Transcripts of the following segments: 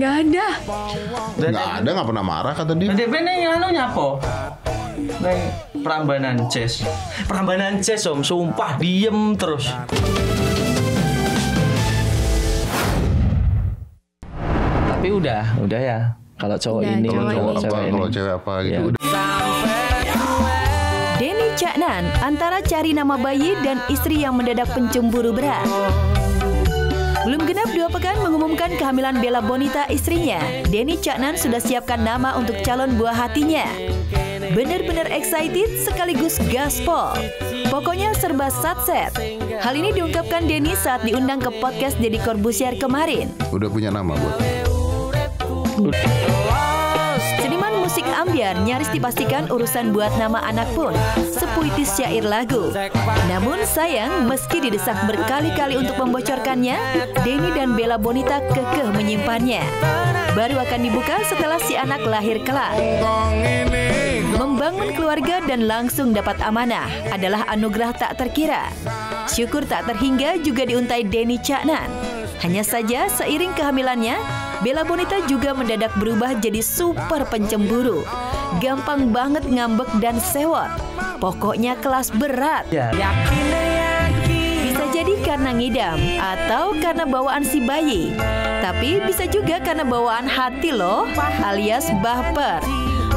Nggak ada. Nggak ada, nggak pernah marah kata dia. DP nih anu nyapo? Neng Prambanan Jazz. Prambanan Jazz om, sumpah diem terus. Tapi udah, udah ya. Kalau cowok Udah, ini, cowok kalau ini. Cewek kalau cewek apa gitu. Ya. Udah. Denny Caknan antara cari nama bayi dan istri yang mendadak pencemburu berat. Belum genap dua pekan mengumumkan kehamilan Bella Bonita istrinya, Denny Caknan sudah siapkan nama untuk calon buah hatinya. Benar-benar excited sekaligus gaspol. Pokoknya serba satset. Hal ini diungkapkan Denny saat diundang ke podcast Deddy Corbusier kemarin. Udah punya nama, Bu. Seniman musik ambiar nyaris dipastikan urusan buat nama anak pun sepuitis syair lagu. Namun sayang, meski didesak berkali-kali untuk membocorkannya, Denny dan Bella Bonita kekeh menyimpannya. Baru akan dibuka setelah si anak lahir kelak. Membangun keluarga dan langsung dapat amanah adalah anugerah tak terkira. Syukur tak terhingga juga diuntai Denny Caknan. Hanya saja seiring kehamilannya, Bella Bonita juga mendadak berubah jadi super pencemburu. Gampang banget ngambek dan sewot. Pokoknya kelas berat. Ya. Bisa jadi karena ngidam atau karena bawaan si bayi. Tapi bisa juga karena bawaan hati loh, alias baper.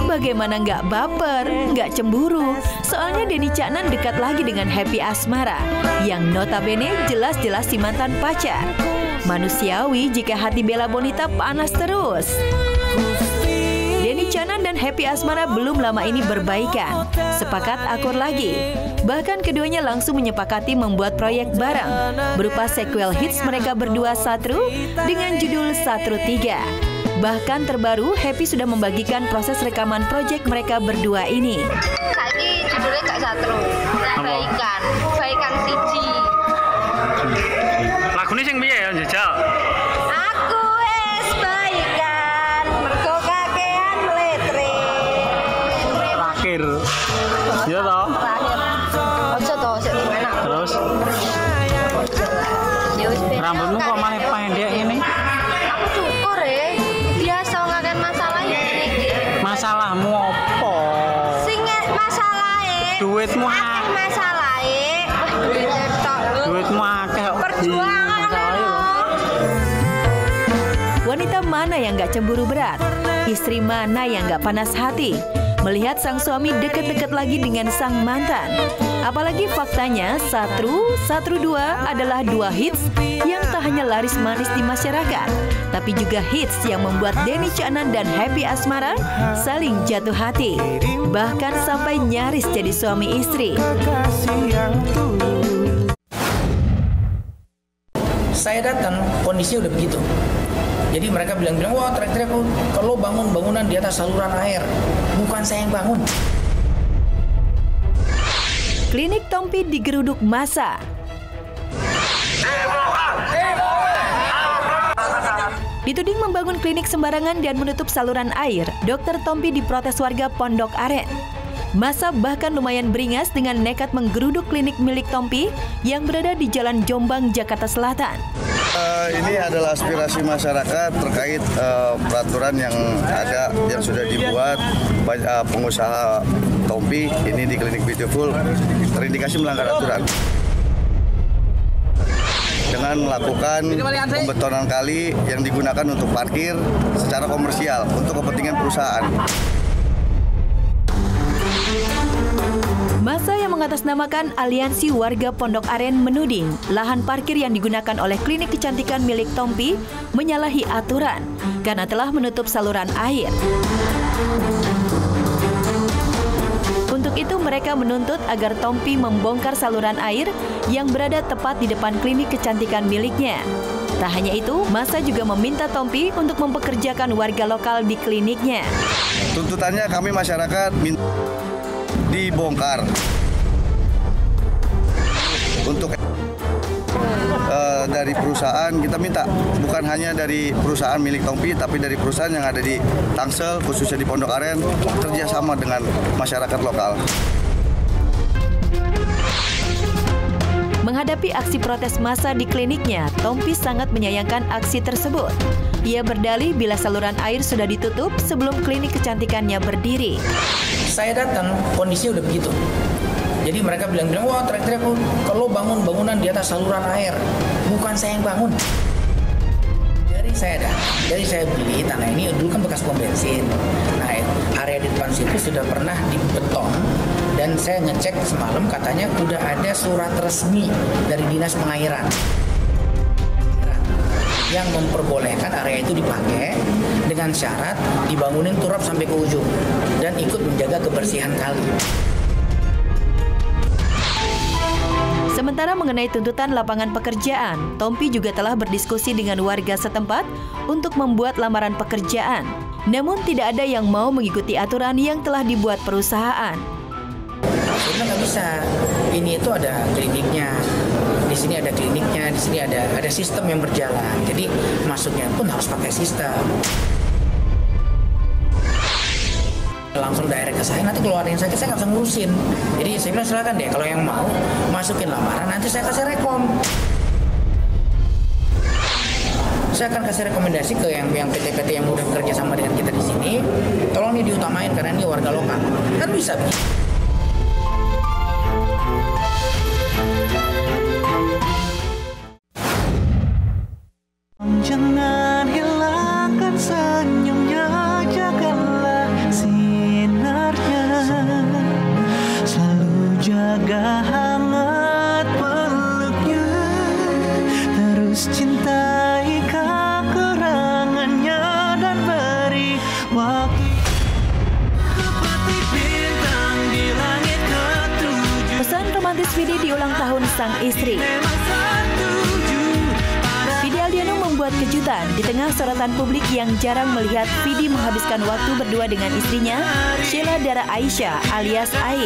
Bagaimana nggak baper, nggak cemburu? Soalnya Denny Caknan dekat lagi dengan Happy Asmara, yang notabene jelas-jelas si mantan pacar. Manusiawi jika hati Bella Bonita panas terus. Denny Caknan dan Happy Asmara belum lama ini berbaikan, sepakat akur lagi. Bahkan keduanya langsung menyepakati membuat proyek bareng, berupa sequel hits mereka berdua Satru dengan judul Satru 3. Bahkan terbaru, Happy sudah membagikan proses rekaman proyek mereka berdua ini. Saiki rambutmu kok malah pendek ini? Aku cukur ya. Biasa ngakan masalah ya ini. Masalahmu apa? Sing masalahe. Duitmu akeh tok. Duitmu akeh. Perjuangan Masalahe lho. Wanita mana yang gak cemburu berat? Istri mana yang gak panas hati? Melihat sang suami deket-deket lagi dengan sang mantan. Apalagi faktanya Satru, Satru 2 adalah dua hits yang tak hanya laris manis di masyarakat, tapi juga hits yang membuat Denny Caknan dan Happy Asmara saling jatuh hati. Bahkan sampai nyaris jadi suami istri. saya datang kondisinya udah begitu jadi mereka bilang-bilang wah teriak-teriak "Oh, kalau bangun bangunan di atas saluran air bukan saya yang bangun Klinik Tompi digeruduk masa. Dituding membangun klinik sembarangan dan menutup saluran air, Dr. Tompi diprotes warga Pondok Aren. Masa bahkan lumayan beringas dengan nekat menggeruduk klinik milik Tompi yang berada di Jalan Jombang, Jakarta Selatan. Eh, ini adalah aspirasi masyarakat terkait eh, peraturan yang ada yang sudah dibuat. Banyak, eh, pengusaha Tompi ini di Klinik Beautiful terindikasi melanggar aturan. Dengan melakukan pembetonan kali yang digunakan untuk parkir secara komersial untuk kepentingan perusahaan. Masa yang mengatasnamakan Aliansi Warga Pondok Aren menuding lahan parkir yang digunakan oleh klinik kecantikan milik Tompi menyalahi aturan karena telah menutup saluran air. Untuk itu mereka menuntut agar Tompi membongkar saluran air yang berada tepat di depan klinik kecantikan miliknya. Tak hanya itu, masa juga meminta Tompi untuk mempekerjakan warga lokal di kliniknya. Tuntutannya kami masyarakat dibongkar untuk eh, dari perusahaan kita minta bukan hanya dari perusahaan milik Tompi tapi dari perusahaan yang ada di Tangsel khususnya di Pondok Aren kerjasama dengan masyarakat lokal. Menghadapi aksi protes massa di kliniknya, Tompi sangat menyayangkan aksi tersebut. Ia berdalih bila saluran air sudah ditutup sebelum klinik kecantikannya berdiri. Saya datang, kondisinya udah begitu. Jadi mereka bilang-bilang, wah teriak-teriak "Oh, kalau bangun bangunan di atas saluran air. Bukan saya yang bangun. Dari saya dah, dari saya beli tanah ini dulu kan bekas pom bensin. Nah area di depan situ sudah pernah dibeton dan saya ngecek semalam katanya udah ada surat resmi dari dinas pengairan yang memperbolehkan area itu dipakai dengan syarat dibangunin turap sampai ke ujung dan ikut menjaga kebersihan kali. Sementara mengenai tuntutan lapangan pekerjaan, Tompi juga telah berdiskusi dengan warga setempat untuk membuat lamaran pekerjaan. Namun tidak ada yang mau mengikuti aturan yang telah dibuat perusahaan. Sebenarnya nggak bisa. Ini itu ada kliniknya, di sini ada kliniknya, di sini ada ada sistem yang berjalan. Jadi masuknya pun harus pakai sistem. Langsung direct ke saya nanti keluarin. Saja saya nggak bisa ngurusin. Jadi saya bilang silakan deh kalau yang mau masukin lamaran nanti saya kasih rekom. Saya akan kasih rekomendasi ke yang yang PT-PT yang udah bekerja sama dengan kita di sini. Tolong ini diutamain karena ini warga lokal. Kan bisa Jangan jaga hangat peluknya Terus cintai kekurangannya Dan beri waktu Seperti bintang di langit ketujuh Pesan romantis Vidi di ulang tahun sang istri. Vidi Aldiano membuat kejutan di tengah sorotan publik yang jarang melihat Vidi menghabiskan waktu berdua dengan istrinya, Sheila Dara Aisyah alias Ai.